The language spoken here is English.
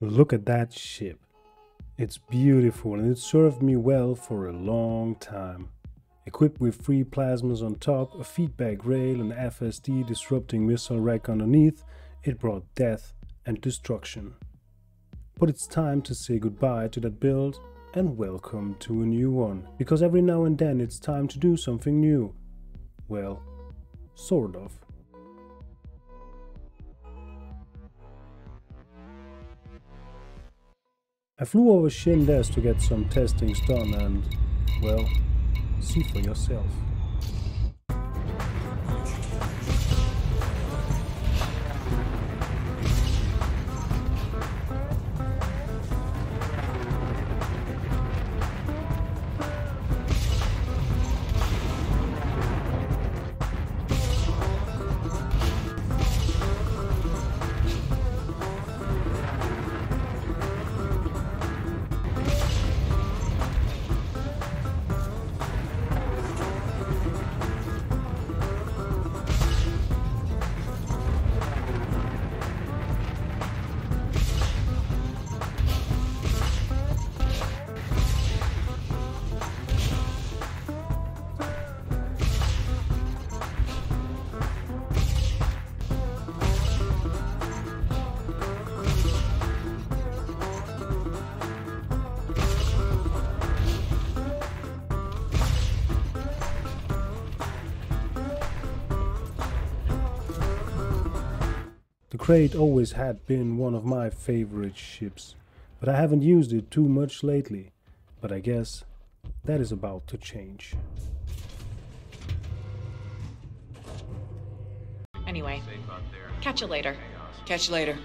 Look at that ship. It's beautiful and it served me well for a long time. Equipped with three plasmas on top, a feedback rail and FSD disrupting missile rack underneath, it brought death and destruction. But it's time to say goodbye to that build and welcome to a new one. Because every now and then it's time to do something new. Well, sort of. I flew over Shindes to get some testings done and, well, see for yourself. The Krait always had been one of my favorite ships, but I haven't used it too much lately. But I guess that is about to change. Anyway, catch you later. Catch you later.